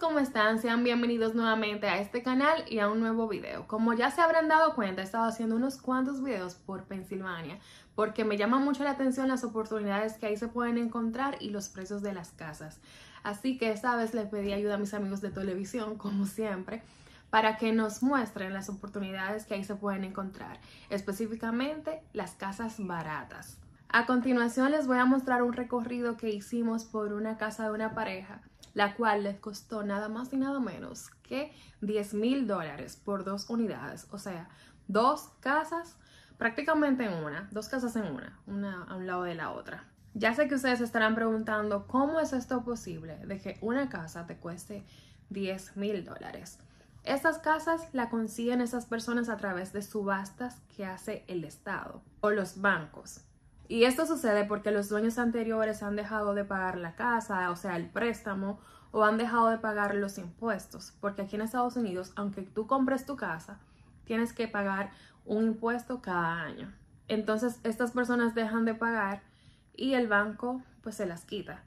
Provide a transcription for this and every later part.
¿cómo están? Sean bienvenidos nuevamente a este canal y a un nuevo video. Como ya se habrán dado cuenta, he estado haciendo unos cuantos videos por Pensilvania porque me llama mucho la atención las oportunidades que ahí se pueden encontrar y los precios de las casas. Así que esta vez le pedí ayuda a mis amigos de televisión, como siempre, para que nos muestren las oportunidades que ahí se pueden encontrar, específicamente las casas baratas. A continuación les voy a mostrar un recorrido que hicimos por una casa de una pareja la cual les costó nada más y nada menos que 10 mil dólares por dos unidades, o sea, dos casas prácticamente en una, dos casas en una, una a un lado de la otra. Ya sé que ustedes estarán preguntando cómo es esto posible de que una casa te cueste 10 mil dólares. Estas casas la consiguen esas personas a través de subastas que hace el Estado o los bancos. Y esto sucede porque los dueños anteriores han dejado de pagar la casa, o sea, el préstamo, o han dejado de pagar los impuestos. Porque aquí en Estados Unidos, aunque tú compres tu casa, tienes que pagar un impuesto cada año. Entonces, estas personas dejan de pagar y el banco pues se las quita.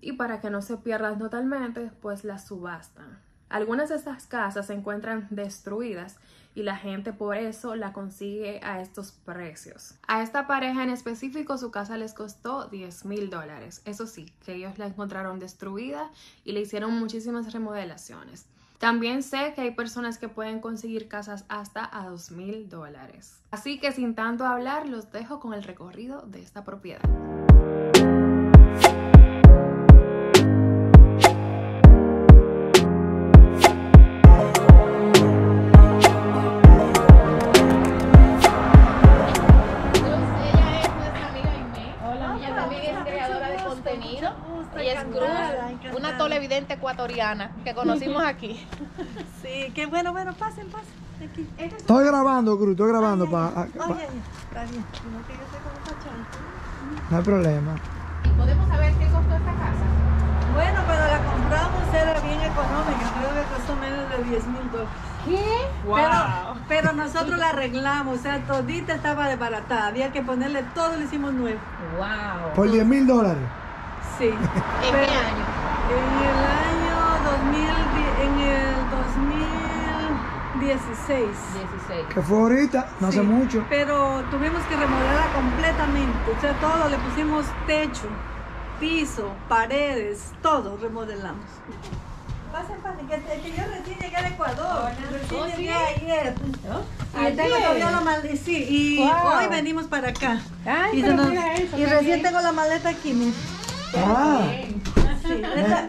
Y para que no se pierdan totalmente, pues las subastan. Algunas de estas casas se encuentran destruidas y la gente por eso la consigue a estos precios. A esta pareja en específico su casa les costó 10 mil dólares. Eso sí, que ellos la encontraron destruida y le hicieron muchísimas remodelaciones. También sé que hay personas que pueden conseguir casas hasta a 2 mil dólares. Así que sin tanto hablar, los dejo con el recorrido de esta propiedad. Ecuatoriana que conocimos aquí. Sí, qué bueno, bueno, pasen, pasen. Aquí. Estoy grabando, Cruz, estoy grabando para. Oye, está bien, sino que yo sé cómo está No hay problema. ¿Podemos saber qué costó esta casa? Bueno, cuando la compramos era bien económica, creo que costó menos de 10 mil dólares. ¿Qué? Wow. Pero, pero, nosotros la arreglamos, o sea, todita estaba desbaratada, había que ponerle todo, lo hicimos nuevo. Wow. ¿Por 10 mil dólares? Sí. ¿En qué año? En el año en el 2016. 16. Que fue ahorita, no hace mucho. Pero tuvimos que remodelarla completamente. O sea, todo, le pusimos techo, piso, paredes, todo remodelamos. Pasen, pasen, que, que yo recién llegué a Ecuador, recién oh, llegué ayer. Y tengo todavía la maleta, sí, y hoy venimos para acá. Ay, y, y recién tengo la maleta aquí, mira. Ah. Sí,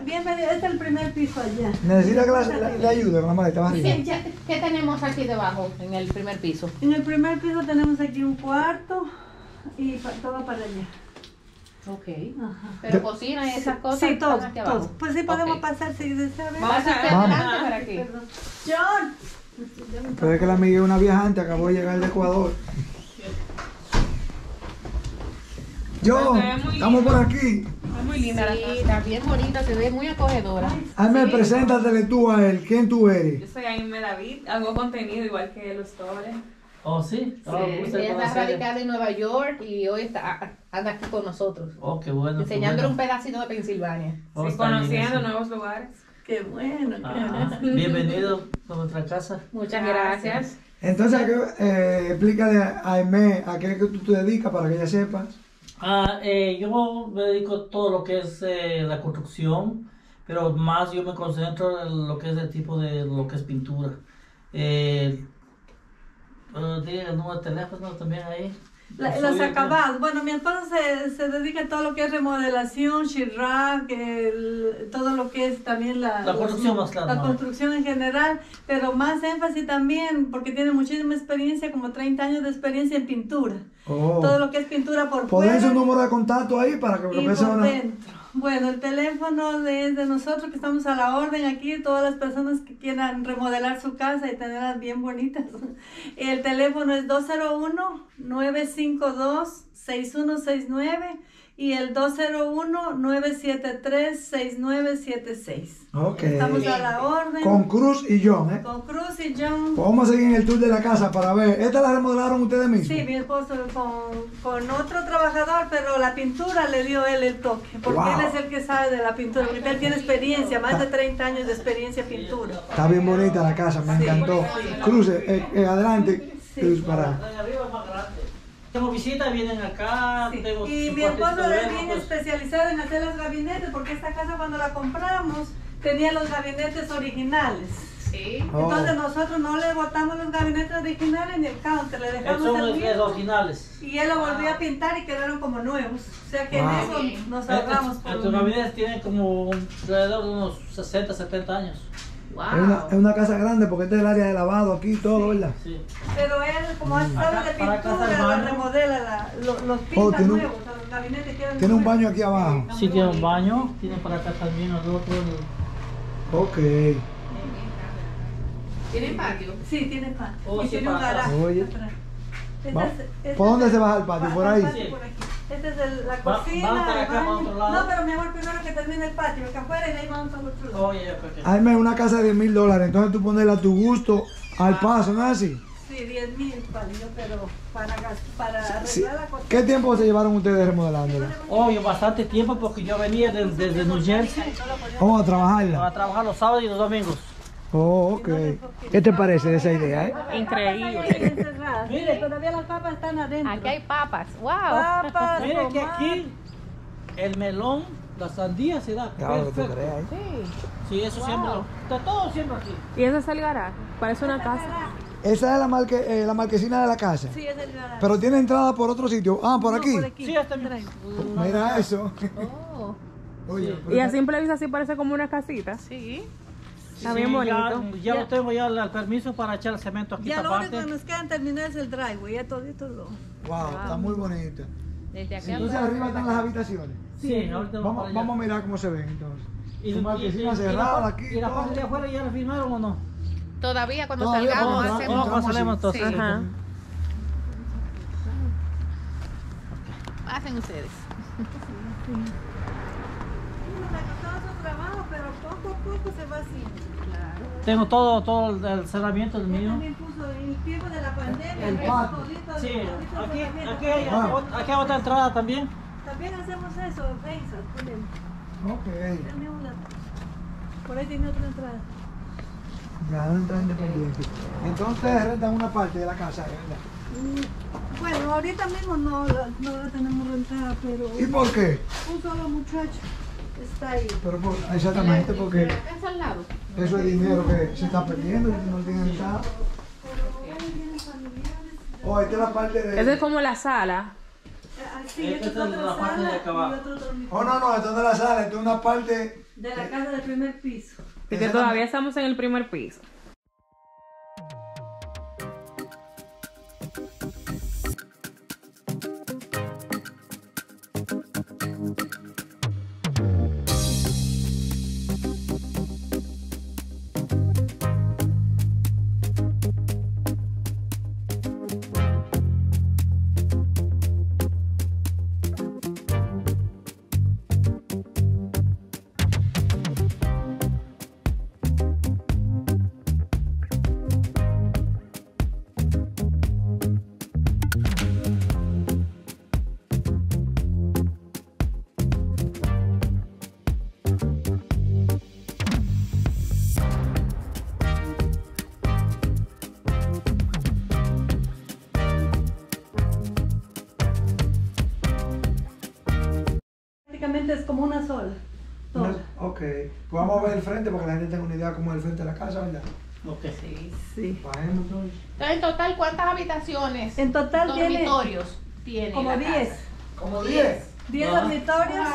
bienvenido, este es el primer piso allá. Necesita que le, le ayude con la maleta, ¿Qué tenemos aquí debajo, en el primer piso? En el primer piso tenemos aquí un cuarto y todo para allá. Ok. Ajá. Pero cocina y esas cosas. Sí, todo, todo. Pues sí podemos pasar si desea Vamos a adelante para aquí. John. Puede que la amiga es una viajante, acabó de llegar de Ecuador. John, estamos por aquí muy linda la casa. está bien bonita, se ve muy acogedora. Aime, sí. preséntatele tú a él. ¿Quién tú eres? Yo soy Aime David, hago contenido igual que los Torres. Oh, sí. Oh, sí. Ella está radicada en Nueva York y hoy está, anda aquí con nosotros. Oh, qué bueno. Enseñándole un pedacito de Pensilvania. Oh, sí, conociendo nuevos lugares. Qué bueno. Ah, bienvenido a nuestra casa. Muchas gracias. Entonces, eh, explícale a Aime a qué que tú te dedicas para que ella sepa. Ah, eh, yo me dedico a todo lo que es eh, la construcción, pero más yo me concentro en lo que es el tipo de lo que es pintura. Eh, el número de teléfono también ahí. los acabados. Bueno, mi esposa se, se, dedica a todo lo que es remodelación, shirrak, todo lo que es también la, la construcción más La construcción en general, pero más énfasis también porque tiene muchísima experiencia, como 30 años de experiencia en pintura. Oh. Todo lo que es pintura por fuera. ¿Podés un número de contacto ahí para que y por dentro. Bueno, el teléfono de, de, nosotros que estamos a la orden aquí, todas las personas que quieran remodelar su casa y tenerlas bien bonitas. El teléfono es 201-952-6169 y el 201-973-6976. Ok. Estamos a la orden. Con Cruz y John, ¿eh? Con Cruz y John. Pues vamos a seguir en el tour de la casa para ver. ¿Esta la remodelaron ustedes mismos? Sí, mi esposo con, con otro trabajador, pero la pintura le dio él el toque, porque Wow. él es el que sabe de la pintura, porque él tiene experiencia, más de 30 años de experiencia en pintura. Está bien bonita la casa, me encantó. Cruz, eh, eh, adelante. Cruz, para. Tengo visitas, vienen acá. Sí. Tengo Y mi esposo es bien pues. especializado en hacer los gabinetes, porque esta casa cuando la compramos tenía los gabinetes originales. Sí. Oh. Entonces nosotros no le botamos los gabinetes originales ni el counter, le dejamos Son el los mismo. originales. Y él lo volvió a pintar y quedaron como nuevos. O sea que Wow. en eso nos ahorramos Estos gabinetes tienen como alrededor de unos 60, 70 años. Wow. Es una, es una casa grande porque este es el área de lavado aquí y todo, ¿verdad? Sí. Pero él, como sabe de para acá está el pintura, la remodela, la- lo- los pinta Oh, tiene un- nuevos, o los gabinetes quedan Tiene un nuevos. baño aquí abajo. Sí, tiene un baño. Tiene para acá también el otro. el- Ok. ¿Tienen patio? Sí, tiene patio. Oh, y sí, tiene un garaje. Oye. ¿Por dónde se baja el patio? ¿Por ahí? patio Sí. por aquí. Esta es el- la Va- cocina. para acá, para baño. otro lado. No, pero mi amor, primero que termine el patio, porque afuera y de ahí vamos al otro lado. Oye, porque. Jaime, una casa de 10 mil dólares, entonces tú ponerla a tu gusto, al paso, ¿no es así? Sí, 10 mil palillos, pero para, para arreglar Sí. la cocina. ¿Qué tiempo se llevaron ustedes remodelándola? Oye, bastante tiempo porque yo venía de- desde New Jersey Vamos a trabajarla. para trabajar los sábados y los domingos. Oh, ok. ¿Qué te parece de esa idea, eh? Increíble. Mire. Todavía las papas están adentro. Aquí hay papas. Wow. papas, Miren que tomate. aquí el melón, la sandía se da. Claro que tú perfecto. creas, ¿eh? Sí. Sí, eso siempre. lo- Está todo siempre aquí. Y ese es el garaje. Parece una casa. Esa es la, marque, eh, la marquesina de la casa. Sí, es el garaje. Pero tiene entrada por otro sitio. Ah, por No, aquí. por aquí. Sí, está bien. Mira eso. Oh. Oye, Y a simple vista sí parece como una casita. Sí. Está bien Sí, bonito. Ya, ya lo tengo ya el permiso para echar el cemento aquí Ya lo único que nos queda en terminar es el driveway, ya todito lo... wow, está muy bonita. Desde aquí Entonces arriba están las habitaciones. Sí, ahorita vamos, Vamos, a mirar cómo se ven entonces. Y, marquesina cerrada aquí. ¿Y la parte de afuera ya la firmaron o no? Todavía cuando Todavía salgamos vamos, Vamos, hacemos. vamos, salimos entonces. Sí. Ajá. Ajá. Hacen ustedes. Su trabajo, poco a poco se va haciendo. Tengo todo, todo el, el cerramiento del mío. también puso el tiempo de la pandemia. El patio. todito- Sí, aquí, hay, Ah. aquí hay otra entrada también. También hacemos eso, ponemos. Ok. Tenemos la- Por ahí tiene otra entrada. Ya, no entra independiente. Entonces rentan una parte de la casa, ¿verdad? Mm, Bueno, ahorita mismo no, la- no la tenemos rentada, pero ¿Y por qué? un solo muchacho está ahí. Pero por- exactamente porque eso es dinero que se está perdiendo y no vienen familiares. Oh, esta es la parte de... Esa es como la sala. Ah, sí, Esta esta es la parte de acá abajo. Oh, no, no, esto no es la sala, esto es una parte... De la casa del primer piso. Y que todavía estamos en el primer piso. Prácticamente es como una sola. Toda. Ok, pues vamos a ver el frente para que la gente tenga una idea cómo es el frente de la casa, ¿verdad? Ok. Sí. Bajemos entonces. Entonces, en total, ¿cuántas habitaciones? En total tiene dormitorios tiene como la 10. casa? Como 10. 10 Ah. dormitorios,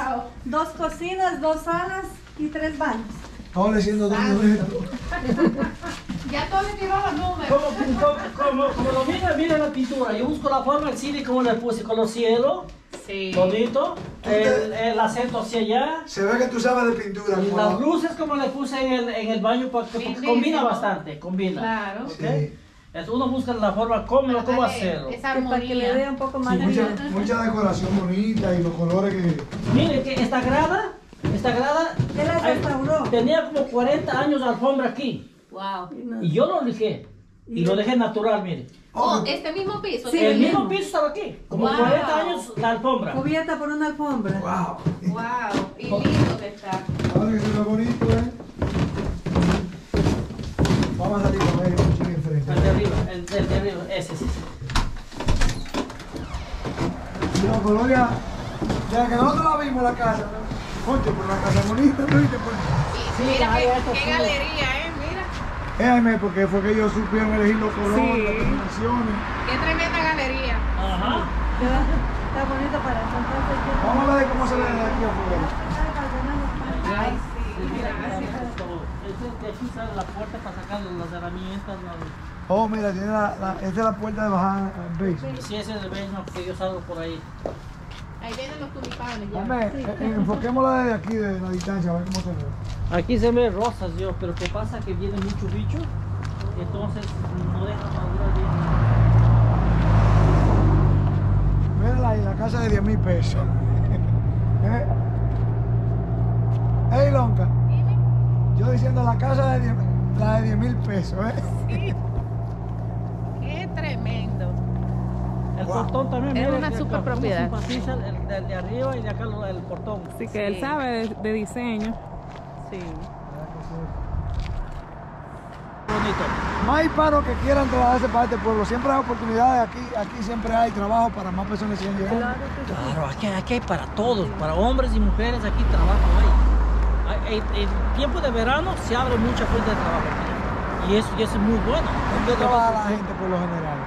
dos cocinas, dos salas y tres baños. Estamos de esto. Ya todo le tiró los números. Como, como, como, como lo mira, mira la pintura. Yo busco la forma del cine como le puse con los cielos, Sí. bonito, el, el acento hacia allá. Se ve que tú sabes de pintura. Y las la- luces como le puse en el, en el baño porque, porque Lindísimo. combina bastante, combina. Claro. ¿ok? Sí. Es- uno busca la forma cómo, cómo hacerlo. Esa para que le dé un poco más Sí, de mucha, mucha decoración bonita y los colores que. Mire que esta grada, esta grada Él la ay, restauró. tenía como 40 años de alfombra aquí. Wow. Y yo lo lijé. Y lo dejé natural, mire. Oh, este mismo piso. Sí. El mismo piso estaba aquí. Como Wow. 40 años la alfombra. Cubierta por una alfombra. ¡Wow! Wow. Y lindo que está. Ahora que se ve bonito, ¿eh? Vamos a salir con él un chico enfrente. El de arriba, el, el de arriba, ese, ese. Y los colores, desde que nosotros la vimos la casa, Concho, pero la casa bonita, ¿no? ¿Viste? Pues, Sí, Mira qué, qué sí. galería, ¿eh? Déjame, porque fue que ellos supieron elegir los colores, Sí. las combinaciones. Qué tremenda galería. Ajá. Está bonito para aquí. Vamos a ver cómo se ve de aquí afuera. Ay, sí, Mira, gracias. este de aquí sale la puerta para sacar las herramientas. Oh, mira, tiene la, la, esta es la puerta de bajada al basement. Si ese es el basement, porque yo salgo por ahí. Ahí vienen los tulipanes ya. Hombre, eh, eh, enfoquémosla desde aquí, de la distancia, a ver cómo se ve. Aquí se ve rosas yo, pero ¿qué pasa? Que viene mucho bicho, entonces no deja madurar bien. Mírala ahí, la casa de 10 mil pesos. ¿Eh? Ey, Lonca. Yo diciendo la casa de 10 la de 10 mil pesos, ¿eh? Qué tremendo. El Wow. portón también, Es mira, una que super propiedad. ¿cómo simpatiza el, el de, arriba y de acá lo- el portón. Así que él sabe de, de diseño. Sí. Bonito. No hay paro que quieran trabajarse para este pueblo. Siempre hay oportunidades aquí. Aquí siempre hay trabajo para más personas que sigan llegando. Claro, aquí, aquí hay para todos, para hombres y mujeres, aquí trabajo hay. En tiempo de verano se abre mucha fuente de trabajo aquí. Y eso, y eso es muy bueno. ¿Dónde trabaja la gente por lo general?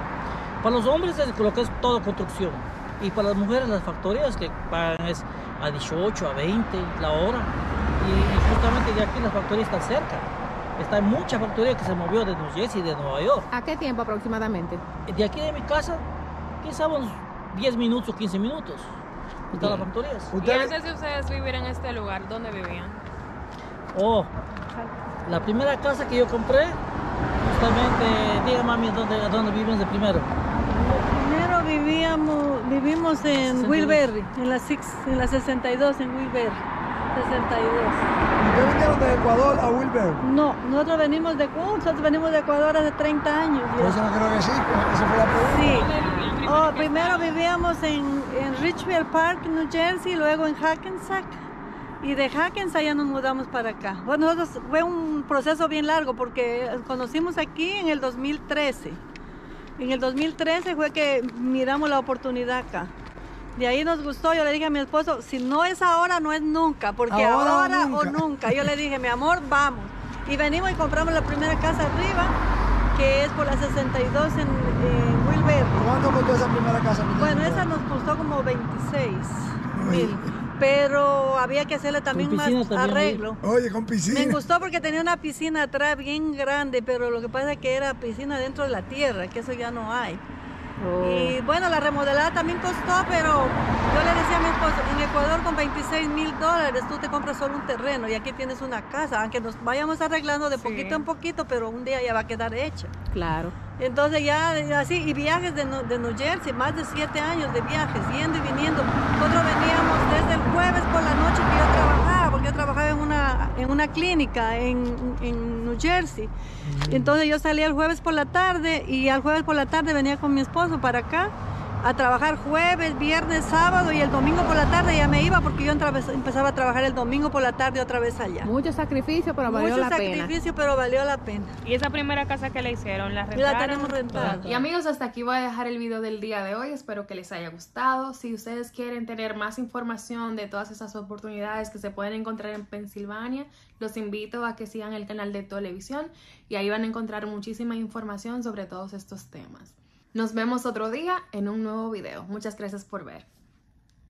Para los hombres es lo que es todo construcción. Y para las mujeres las factorías que pagan es a 18, a 20 la hora. Y, y justamente de aquí las factorías están cerca. Está mucha factoría que se movió de New Jersey y de Nueva York. ¿A qué tiempo aproximadamente? De aquí de mi casa, quizá unos 10 minutos o 15 minutos. Están las factorías. Y Ustedes, antes de ustedes vivir en este lugar, ¿dónde vivían? Oh, la primera casa que yo compré, justamente, diga mami, ¿dónde, dónde vivimos de primero? Primero vivíamos, vivimos en 62. Wilberry, en la, six, en la 62 en Wilberry. 62. ¿Ustedes vinieron de Ecuador a Wilber? No, nosotros venimos de uh, nosotros venimos de Ecuador hace 30 años. Por eso no creo que sí. Esa fue la pregunta. Sí. Oh, primero vivíamos en, en Richfield Park, New Jersey, luego en Hackensack. Y de Hackensack ya nos mudamos para acá. Bueno, nosotros fue un proceso bien largo porque conocimos aquí en el 2013. En el 2013 fue que miramos la oportunidad acá. De ahí nos gustó, yo le dije a mi esposo, si no es ahora, no es nunca, porque Ahora o ahora, o, nunca. nunca. Yo le dije, mi amor, vamos. Y venimos y compramos la primera casa arriba, que es por la 62 en, en Wilber. ¿Cuánto costó esa primera casa? Bueno, esa nos costó como 26 mil, pero había que hacerle también más también, arreglo. Oye, con piscina. Me gustó porque tenía una piscina atrás bien grande, pero lo que pasa es que era piscina dentro de la tierra, que eso ya no hay. Y bueno, la remodelada también costó, pero yo le decía a mi esposo, en Ecuador con 26 mil dólares tú te compras solo un terreno y aquí tienes una casa, aunque nos vayamos arreglando de Sí. poquito en poquito, pero un día ya va a quedar hecha. Claro. Entonces ya así, y viajes de, New Jersey, más de siete años de viajes, yendo y viniendo. Nosotros veníamos desde el jueves por la noche que yo trabajaba, yo trabajaba en una, en una clínica en, en New Jersey. Entonces yo salía el jueves por la tarde y al jueves por la tarde venía con mi esposo para acá a trabajar jueves, viernes, sábado y el domingo por la tarde ya me iba porque yo empezaba a trabajar el domingo por la tarde otra vez allá. Mucho sacrificio, pero valió Mucho la pena. sacrificio, pero valió la pena. ¿Y esa primera casa que le hicieron, la rentaron? la tenemos rentada. Y amigos, hasta aquí voy a dejar el video del día de hoy. Espero que les haya gustado. Si ustedes quieren tener más información de todas esas oportunidades que se pueden encontrar en Pensilvania, los invito a que sigan el canal de televisión y ahí van a encontrar muchísima información sobre todos estos temas. Nos vemos otro día en un nuevo video. Muchas gracias por ver.